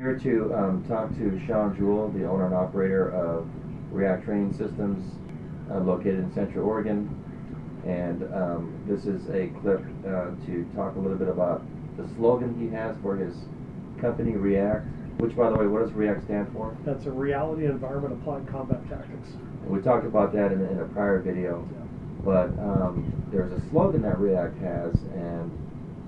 Here to um, talk to Shawn Jewell, the owner and operator of React Training Systems, uh, located in Central Oregon. And um, this is a clip uh, to talk a little bit about the slogan he has for his company, React. Which, by the way, what does React stand for? That's a reality environment applied combat tactics. And we talked about that in, in a prior video. But um, there's a slogan that React has, and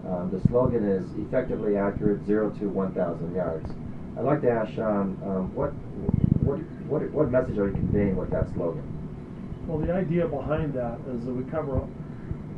um, the slogan is effectively accurate, zero to 1,000 yards. I'd like to ask Shawn, um, what, what, what, what message are you conveying with that slogan? Well, the idea behind that is that we cover,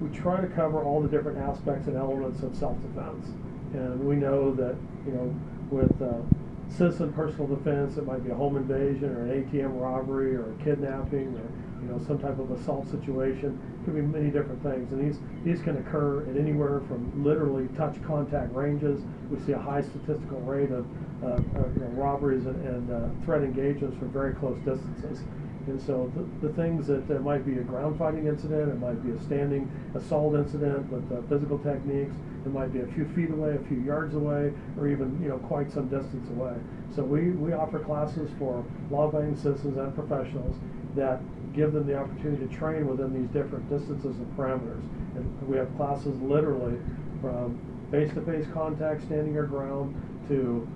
we try to cover all the different aspects and elements of self-defense. And we know that, you know, with uh, citizen personal defense, it might be a home invasion or an ATM robbery or a kidnapping or, you know, some type of assault situation. It could be many different things. And these, these can occur at anywhere from literally touch contact ranges. We see a high statistical rate of, uh, of you know, robberies and, and uh, threat engagements from very close distances. And so the, the things that uh, might be a ground fighting incident, it might be a standing assault incident with uh, physical techniques, it might be a few feet away, a few yards away, or even you know quite some distance away. So we, we offer classes for law-abiding citizens and professionals that give them the opportunity to train within these different distances and parameters. And we have classes literally from face-to-face contact, standing your ground, to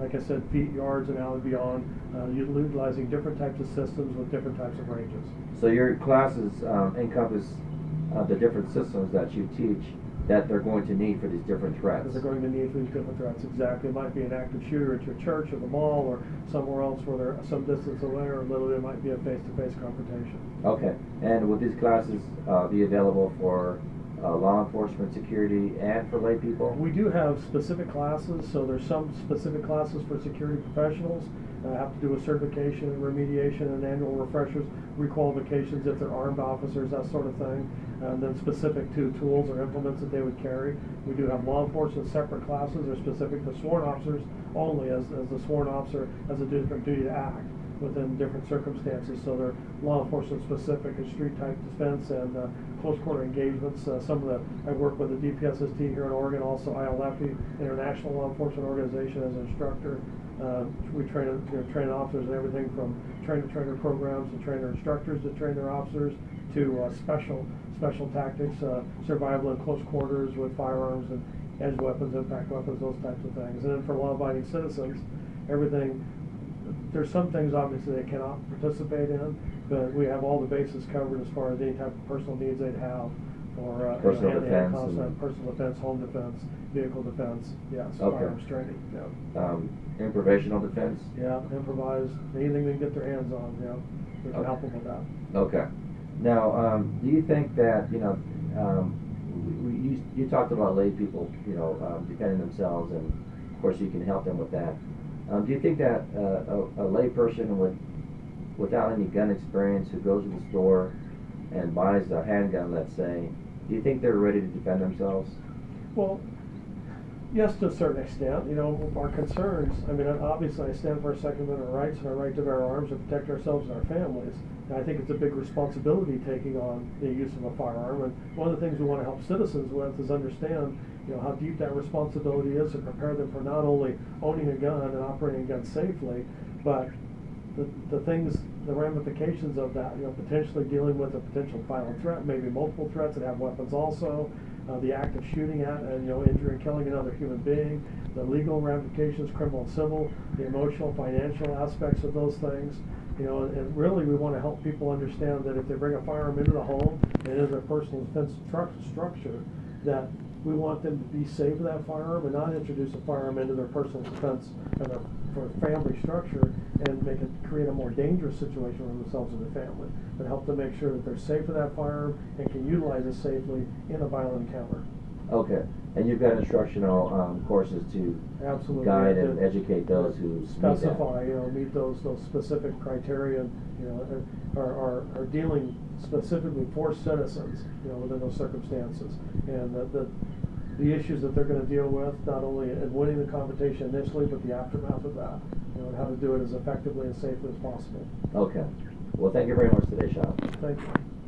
like I said, feet, yards, and out and beyond, uh, utilizing different types of systems with different types of ranges. So your classes um, encompass uh, the different systems that you teach that they're going to need for these different threats. They're going to need for these different threats, exactly. It might be an active shooter at your church or the mall or somewhere else where they're some distance away, or literally it might be a face-to-face confrontation. Okay, and will these classes uh, be available for uh, law enforcement, security, and for lay people? We do have specific classes, so there's some specific classes for security professionals. Uh, have to do with certification and remediation and annual refreshers, requalifications if they're armed officers, that sort of thing. And then specific to tools or implements that they would carry. We do have law enforcement separate classes, they're specific to sworn officers only, as, as the sworn officer has a different duty to act within different circumstances. So they're law enforcement specific and street type defense and uh, close quarter engagements. Uh, some of the I work with the DPSST here in Oregon, also ILFE, International Law Enforcement Organization, as an instructor. Uh, we train you know, train officers and everything from trainer trainer programs to trainer instructors to train their officers to uh, special special tactics, uh, survival in close quarters with firearms and edge weapons, impact weapons, those types of things. And then for law-abiding citizens, everything there's some things obviously they cannot participate in, but we have all the bases covered as far as any type of personal needs they'd have for uh, Personal you know, defense and- personal defense, home defense, vehicle defense, yes, Okay. firearms training, yeah. Um, improvisational defense? Yeah, improvise, anything they can get their hands on, yeah, we can help them with that. Okay. Now, um, do you think that, you know, um, we, we, you, you talked about lay people, you know, um, defending themselves, and of course you can help them with that. Um, do you think that uh, a, a lay person with, without any gun experience who goes to the store and buys a handgun, let's say, do you think they're ready to defend themselves? Well, yes, to a certain extent, you know, our concerns, I mean, obviously I stand for our Second Amendment rights and our right to bear arms and protect ourselves and our families. And I think it's a big responsibility taking on the use of a firearm. And one of the things we want to help citizens with is understand, you know, how deep that responsibility is and prepare them for not only owning a gun and operating a gun safely, but the, the things, the ramifications of that, you know, potentially dealing with a potential violent threat, maybe multiple threats that have weapons also, uh, the act of shooting at and, you know, injuring, killing another human being, the legal ramifications, criminal and civil, the emotional, financial aspects of those things. You know, and, really we want to help people understand that if they bring a firearm into the home and their personal defense stru- structure, that we want them to be safe with that firearm and not introduce a firearm into their personal defense and their for family structure and make it create a more dangerous situation for themselves and their family. But help them make sure that they're safe with that firearm and can utilize it safely in a violent encounter. Okay, and you've got instructional um, courses to Absolutely. guide and educate those who that. specify, you know, meet those, those specific criteria, you know, are, are, are dealing specifically for citizens, you know, within those circumstances. And the, the, the issues that they're gonna deal with, not only in winning the competition initially, but the aftermath of that. You know, and how to do it as effectively and safely as possible. Okay. Well, thank you very much today, Shawn. Thank you.